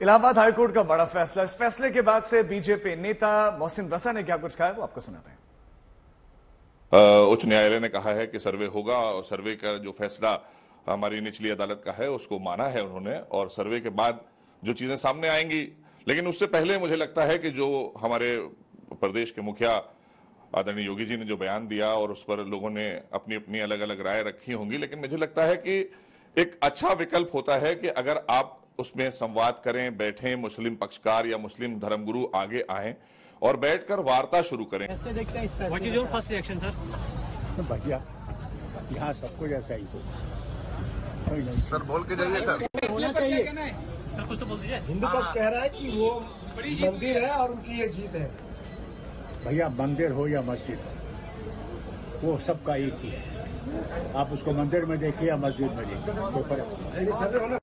Allahabad high court का बड़ा फैसला। इस फैसले के बाद से बीजेपी नेता मोहसिन रसा ने क्या कुछ कहा है, वो आपको सुनाते हैं। उच्च न्यायालय ने कहा है कि सर्वे होगा और सर्वे का जो फैसला हमारी निचली अदालत का है, उसको माना है उन्होंने और सर्वे के बाद जो चीज़ें सामने आएँगी। लेकिन उससे पहले मुझे लगता है कि जो हमारे प्रदेश के मुखिया आदरणीय योगी जी ने जो बयान दिया और उस पर लोगों ने अपनी अपनी अलग अलग राय रखी होंगी, लेकिन मुझे लगता है कि एक अच्छा विकल्प होता है कि अगर आप उसमें संवाद करें बैठें मुस्लिम पक्षकार या मुस्लिम धर्मगुरु आगे आए और बैठकर वार्ता शुरू करें। कैसे देखते हैं इस व्हाट फैसले is your first reaction sir तो भैया यहाँ सबको जैसा ही हो। सर बोल के जाइए सर। होना चाहिए। सर कुछ तो बोल दीजिए। हिंदू पक्ष कह रहा है कि वो मंदिर है। और उनकी ये जीत है। भैया मंदिर हो या मस्जिद हो वो सबका एक ही है। आप उसको मंदिर में देखिए या मस्जिद में देखिए।